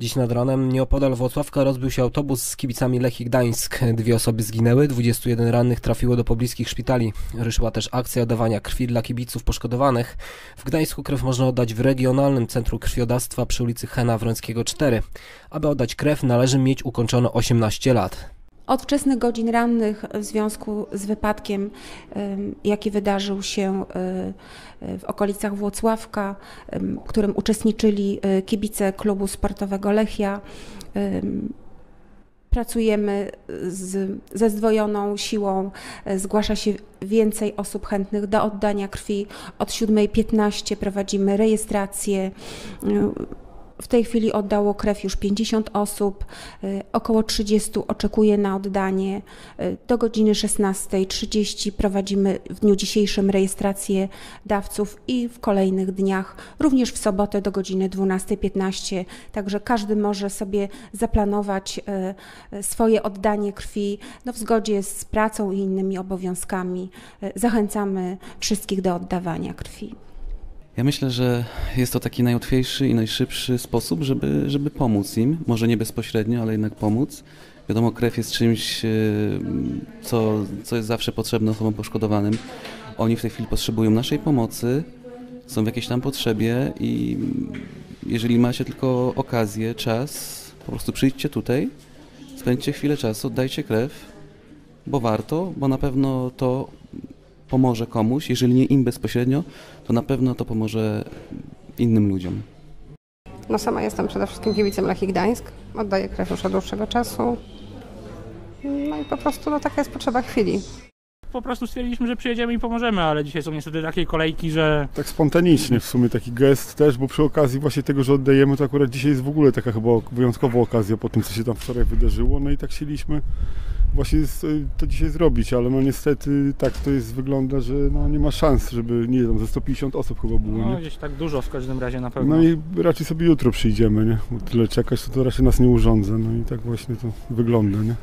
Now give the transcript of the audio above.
Dziś nad ranem nieopodal Włocławka rozbił się autobus z kibicami Lechii Gdańsk. Dwie osoby zginęły, 21 rannych trafiło do pobliskich szpitali. Ruszyła też akcja dawania krwi dla kibiców poszkodowanych. W Gdańsku krew można oddać w regionalnym centrum krwiodawstwa przy ulicy Hena Wrońskiego 4. Aby oddać krew należy mieć ukończone 18 lat. Od wczesnych godzin rannych w związku z wypadkiem, em, jaki wydarzył się e, w okolicach Włocławka, w którym uczestniczyli e, kibice klubu sportowego Lechia, em, pracujemy z, ze zdwojoną siłą. E, Zgłasza się więcej osób chętnych do oddania krwi. Od 7.15 prowadzimy rejestrację. W tej chwili oddało krew już 50 osób, y, około 30 oczekuje na oddanie. Y, Do godziny 16.30 prowadzimy w dniu dzisiejszym rejestrację dawców i w kolejnych dniach, również w sobotę do godziny 12.15. Także każdy może sobie zaplanować y, swoje oddanie krwi no, w zgodzie z pracą i innymi obowiązkami. Zachęcamy wszystkich do oddawania krwi. Ja myślę, że jest to taki najłatwiejszy i najszybszy sposób, żeby, żeby pomóc im. Może nie bezpośrednio, ale jednak pomóc. Wiadomo, krew jest czymś, e, co, co jest zawsze potrzebne osobom poszkodowanym. Oni w tej chwili potrzebują naszej pomocy, są w jakiejś tam potrzebie i jeżeli macie tylko okazję, czas, po prostu przyjdźcie tutaj, spędźcie chwilę czasu, oddajcie krew, bo warto, bo na pewno to pomoże komuś, jeżeli nie im bezpośrednio, to na pewno to pomoże innym ludziom. No sama jestem przede wszystkim kibicem Lechii Gdańsk. Oddaję krew już od dłuższego czasu. No i po prostu no, taka jest potrzeba chwili. Po prostu stwierdziliśmy, że przyjedziemy i pomożemy, ale dzisiaj są niestety takie kolejki, że Tak spontanicznie w sumie taki gest też, bo przy okazji właśnie tego, że oddajemy, to akurat dzisiaj jest w ogóle taka chyba wyjątkowa okazja po tym, co się tam wczoraj wydarzyło. No i tak chcieliśmy właśnie to dzisiaj zrobić, ale no niestety tak to jest, wygląda, że no nie ma szans, żeby, nie wiem, ze 150 osób chyba było, no, nie? gdzieś tak dużo w każdym razie na pewno. No i raczej sobie jutro przyjdziemy, nie? Bo tyle czekać, to, to raczej nas nie urządza, no i tak właśnie to wygląda, nie?